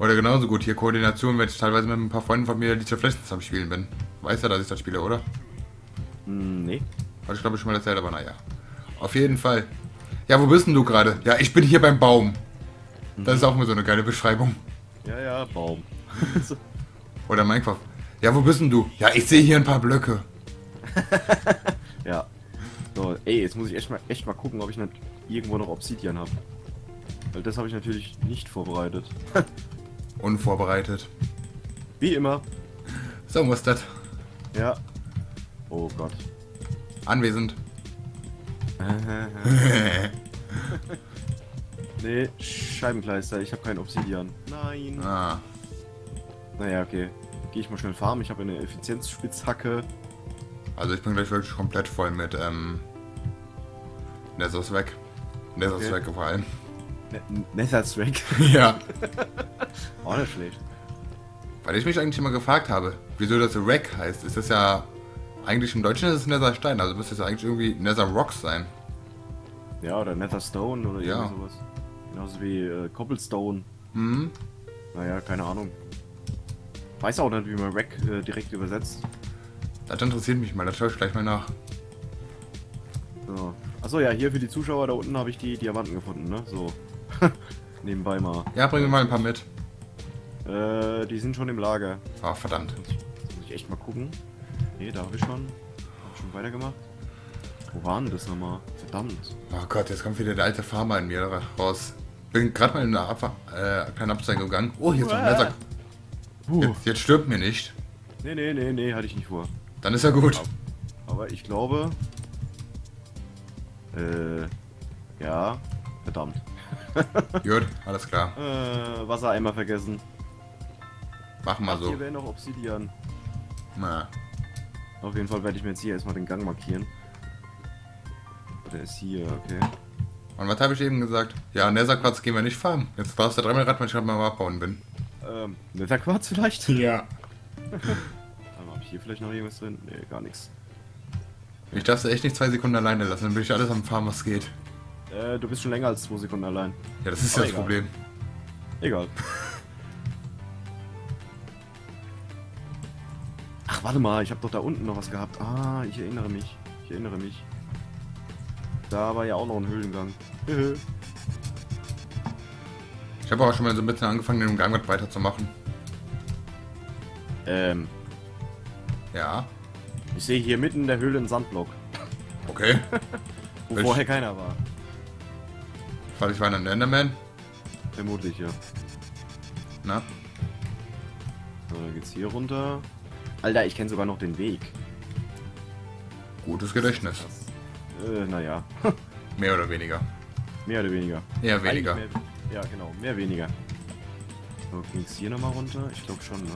Oder genauso gut hier Koordination, wenn ich teilweise mit ein paar Freunden von mir League of Legends am Spielen bin. Weißt ja, dass ich das spiele, oder? Hm, nee. Hatte ich glaube ich schon mal erzählt, aber naja. Auf jeden Fall. Ja, wo bist denn du gerade? Ja, ich bin hier beim Baum. Das ist auch mal so eine geile Beschreibung. Ja, ja, Baum. Oder Minecraft. Ja, wo bist denn du? Ja, ich sehe hier ein paar Blöcke. ja. So, ey, jetzt muss ich echt mal, echt mal gucken, ob ich nicht irgendwo noch Obsidian habe. Weil das habe ich natürlich nicht vorbereitet. Unvorbereitet. Wie immer. So muss das. Ja. Oh Gott. Anwesend. nee, Scheibenkleister, ich habe kein Obsidian. Nein. Ah. Naja, okay. Gehe ich mal schnell farmen. Ich habe eine Effizienzspitzhacke. Also ich bin gleich wirklich komplett voll mit ähm, Nether's weg. Nether's Okay. weg vor allem. Ne Netherstrack. ja. Auch nicht schlecht. Weil ich mich eigentlich immer gefragt habe, wieso das Rack heißt. Ist das ja eigentlich im Deutschen ist es Nether Stein, also müsste es ja eigentlich irgendwie Nether Rocks sein. Ja, oder Netherstone oder Ja. irgendwie sowas. Genauso wie äh, Cobblestone. Hm? Naja, keine Ahnung. Weiß auch nicht, wie man Rack äh, direkt übersetzt. Das interessiert mich mal, das schaue ich gleich mal nach. So. Achso, ja, hier für die Zuschauer da unten habe ich die Diamanten gefunden, ne? So. Nebenbei mal. Ja, bring mir mal ein paar mit. Äh, die sind schon im Lager. Ah, verdammt. Muss ich, muss ich echt mal gucken. Nee, da habe ich schon. Hab schon weitergemacht. Wo waren das nochmal? Verdammt. Oh Gott, jetzt kommt wieder der alte Farmer in mir raus. Bin gerade mal in eine Abfa äh, kleine Abzweigung gegangen. Oh, hier ist ein. Puh. Jetzt, jetzt stirbt mir nicht. Nee, nee, nee, nee, hatte ich nicht vor. Dann ist ja gut. Aber ich glaube. Äh. Ja. Verdammt. Gut, alles klar. Äh, Wassereimer vergessen. Machen wir so. Hier wäre noch Obsidian. Na, Auf jeden Fall werde ich mir jetzt hier erstmal den Gang markieren. Der ist hier, okay. Und was habe ich eben gesagt? Ja, Netherquarz gehen wir nicht farmen. Jetzt darfst du dreimal raten, wenn ich gerade mal abbauen bin. Ähm, Netherquarz vielleicht? Ja. Warte mal, hab ich hier vielleicht noch irgendwas drin? Nee, gar nichts. Ich darf sie echt nicht zwei Sekunden alleine lassen, dann bin ich alles am Farmen, was geht. Äh, du bist schon länger als zwei Sekunden allein. Ja, das ist ja das egal. Problem. Egal. Ach, warte mal, ich habe doch da unten noch was gehabt. Ah, ich erinnere mich. Ich erinnere mich. Da war ja auch noch ein Höhlengang. Ich habe auch schon mal so ein bisschen angefangen, den Gang weiterzumachen. ähm, Ja, ich sehe hier mitten in der Höhle einen Sandblock, okay. wo Welch- vorher keiner war. Weil ich war ein Enderman. Vermutlich, ja. Na, So, dann geht's hier runter. Alter, ich kenne sogar noch den Weg. gutes Gedächtnis. Äh, naja. Mehr oder weniger. Mehr oder weniger. Eher weniger. Mehr, ja, genau. Mehr weniger. So, ging's hier nochmal runter? Ich glaube schon, ne?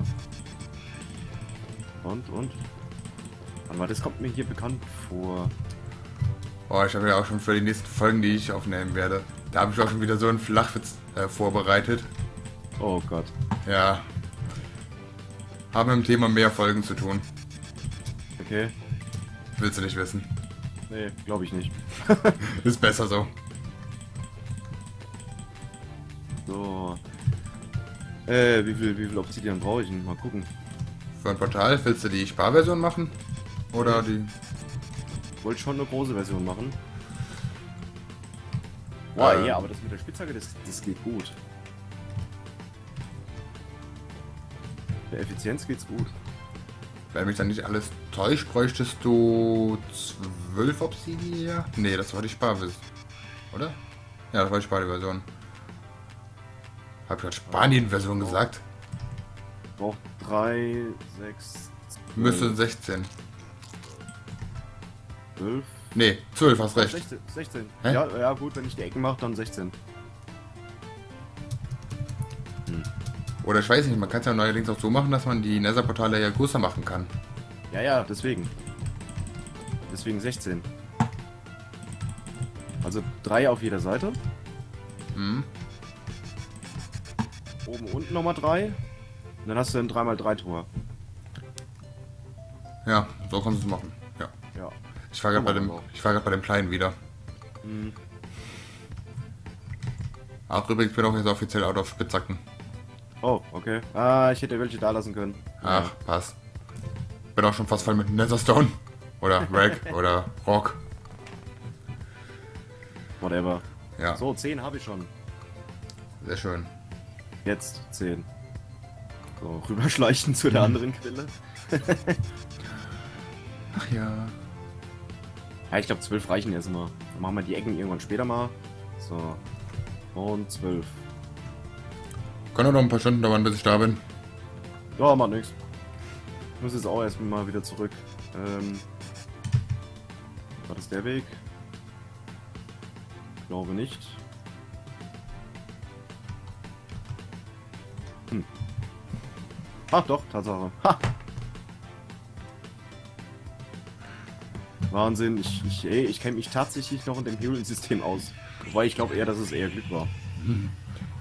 Und, und? Mal, das kommt mir hier bekannt vor. Oh, ich habe ja auch schon für die nächsten Folgen, die ich aufnehmen werde. Da habe ich auch schon wieder so einen Flachwitz äh, vorbereitet. Oh Gott. Ja. Haben mit dem Thema mehr Folgen zu tun. Okay. Willst du nicht wissen. Nee, glaube ich nicht. Ist besser so. So. Äh, wie viel, wie viel Obsidian brauche ich denn? Mal gucken. Für ein Portal willst du die Sparversion machen? Oder die. Wollte schon eine große Version machen. Boah, Ähm. ja, aber das mit der Spitzhacke, das, das geht gut. Der Effizienz geht's gut. Wenn mich dann nicht alles täuscht, bräuchtest du 12 Obsidian? Nee, das war die Sparversion. Oder? Ja, das war die Sparversion. Hab ich gerade Spanien-Version gesagt? Braucht 3, 6, Müsste 16. 12. Nee, 12, hast recht. 16. 16. Hä? Ja, ja, gut, wenn ich die Ecken mache, dann 16. Oder ich weiß nicht, man kann es ja neuerdings auch so machen, dass man die Nether-Portale ja größer machen kann. Ja, ja, deswegen. Deswegen 16. Also 3 auf jeder Seite. Hm? Oben unten nochmal 3. Und dann hast du ein 3x3 Tor. Ja, so kannst du es machen. Ja. Ja. Ich war gerade bei dem, ich war bei dem kleinen wieder. Hm. Ach, übrigens bin ich auch jetzt offiziell out of Spitzhacken. Oh, okay. Ah, ich hätte welche da lassen können. Ach, passt. Bin auch schon fast voll mit Netherstone. Oder Rag oder Rock. Whatever. Ja, So, 10 habe ich schon. sehr schön. Jetzt 10. So, rüberschleichen zu der Hm. anderen Quelle. Ach ja. Ja, ich glaube 12 reichen erstmal. Dann machen wir die Ecken irgendwann später mal. So. Und 12. Kann auch noch ein paar Stunden dauern, bis ich da bin. Ja, macht nix. Ich muss jetzt auch erstmal mal wieder zurück. Ähm, war das der Weg? Glaube nicht. Hm. Ach doch, Tatsache. Ha! Wahnsinn, ich, ich, ey, ich kenne mich tatsächlich noch in dem Hero-System aus. Wobei ich glaube eher, dass es eher Glück war.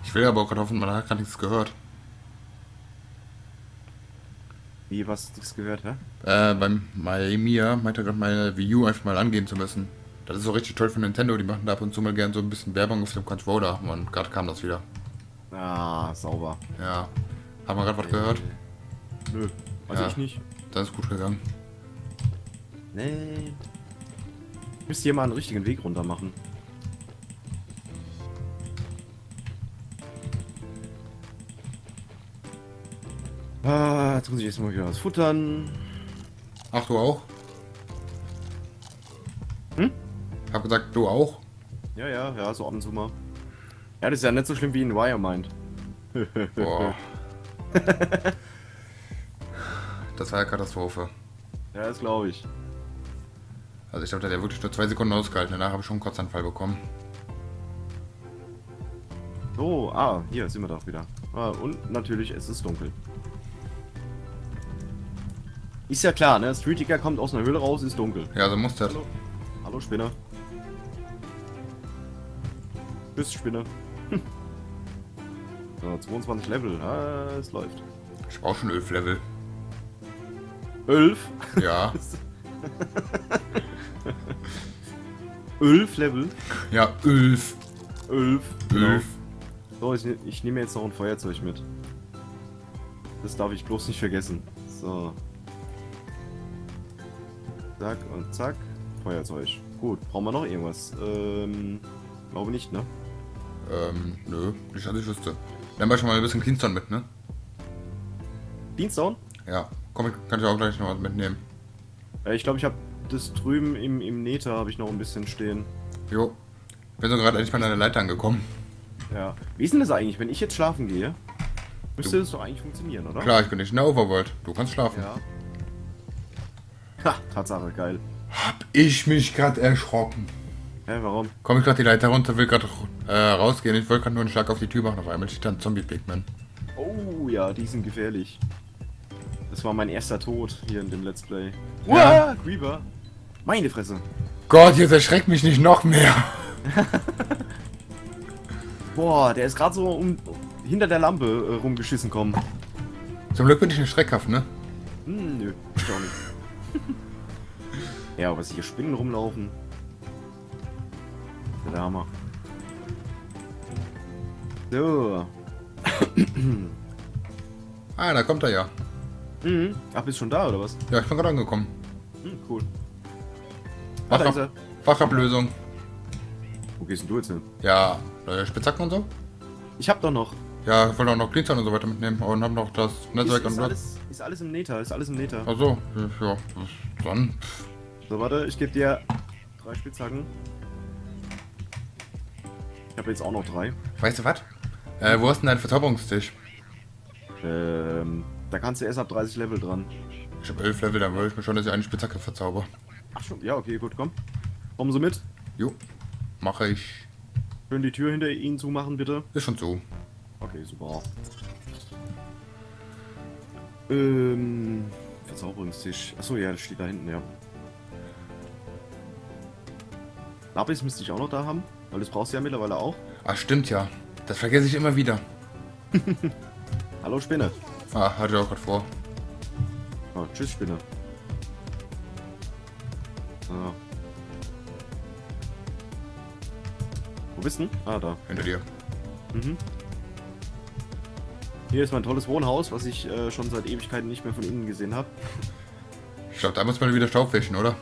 Ich will aber auch gerade hoffen, man hat gar nichts gehört. Wie, was nichts gehört, hä? Äh, beim Mia meinte gerade meine Wii U einfach mal angehen zu müssen. Das ist so richtig toll von Nintendo, die machen da ab und zu mal gern so ein bisschen Werbung auf dem Controller. Und gerade kam das wieder. Ah, sauber. Ja. Haben wir gerade was gehört? Nö, also Ja. ich nicht. Das ist gut gegangen. Nee. Ich müsste hier mal einen richtigen Weg runter machen. Ah, jetzt muss ich erstmal wieder was futtern. Ach, du auch? Hm? Hab gesagt, du auch? Ja, ja, ja, so ab und zu mal. Ja, das ist ja nicht so schlimm wie in Wire meint. Boah. das war ja Katastrophe. Ja, das glaube ich. Also ich glaube, der hat ja wirklich nur zwei Sekunden ausgehalten. Danach habe ich schon einen Kurzanfall bekommen. So, ah, hier sind wir doch wieder. Ah, und natürlich, es ist dunkel. Ist ja klar, ne? Street Digger kommt aus einer Höhle raus, ist dunkel. Ja, so muss das. Hallo. Hallo, Spinner. Tschüss, Spinner. so, 22 Level. Ah, es läuft. Ich brauche schon 11 Level. 11? Ja. 11 Level? ja, 11. 11. 11. So, ich, ich nehme jetzt noch ein Feuerzeug mit. Das darf ich bloß nicht vergessen. So. Zack und zack. Feuerzeug. Gut, brauchen wir noch irgendwas? Ähm, glaube nicht, ne? Ähm, nö, nicht, dass ich wüsste. Dann war schon mal ein bisschen Cleanstone mit, ne? Dienstdown? Ja, komm, ich kann ich auch gleich noch was mitnehmen. Äh, ich glaube, ich habe das drüben im, im Nether habe ich noch ein bisschen stehen. Jo. Bin so gerade endlich mal an der Leiter angekommen. Ja. Wie ist denn das eigentlich, wenn ich jetzt schlafen gehe? Müsste Du- das doch eigentlich funktionieren, oder? Klar, ich bin nicht in der Overworld. Du kannst schlafen. Ja. Ha, Tatsache, geil. Hab ich mich gerade erschrocken. Hä, warum? Komm ich gerade die Leiter runter, will gerade äh, rausgehen. Ich wollte gerade nur einen Schlag auf die Tür machen. Auf einmal steht da ein Zombie-Pigman. Oh ja, die sind gefährlich. Das war mein erster Tod hier in dem Let's Play. Ja. Uah, Creeper. Meine Fresse. Gott, jetzt erschreckt mich nicht noch mehr. Boah, der ist gerade so um, hinter der Lampe äh, rumgeschissen kommen. Zum Glück bin ich nicht schreckhaft, ne? Hm, nö, ich auch nicht. ja, was hier Spinnen rumlaufen. Der Hammer. So. Ah, da kommt er ja. Mhm. Ach, bist schon da oder was? Ja, ich bin gerade angekommen. Hm, cool. Ah, er. Fachab Fachablösung. Wo gehst denn du jetzt hin? Ja, Spitzhacken und so? Ich hab doch noch. Ja, ich wollte auch noch Cleanstone und so weiter mitnehmen. Und hab noch das Ist, Netzwerk ist, und so. alles, ist alles im Nether, ist alles im Nether. Ach so, ja, dann. So, warte, ich gebe dir drei Spitzhacken. Ich habe jetzt auch noch drei. Weißt du was? Äh, wo hast du denn deinen Verzauberungstisch? Ähm, da kannst du erst ab 30 Level dran. Ich habe 11 Level, dann wollte ich mir schon, dass ich eine Spitzhacke verzauber. Ach schon, ja, okay, gut, komm. Kommen Sie mit. Jo, mache ich. Schön die Tür hinter Ihnen zumachen, bitte. Ist schon so. Okay, super. Ähm, Verzauberungstisch. Achso, ja, das steht da hinten, ja. Lapis müsste ich auch noch da haben, weil das brauchst du ja mittlerweile auch. Ah, stimmt ja. Das vergesse ich immer wieder. Hallo Spinne. Ah, hatte ich auch gerade vor. Oh, tschüss Spinne. So. Wo bist du? denn? Ah, da. Hinter dir. Mhm. Hier ist mein tolles Wohnhaus, was ich äh, schon seit Ewigkeiten nicht mehr von innen gesehen habe. Ich glaube, da muss man wieder Staub wischen, oder?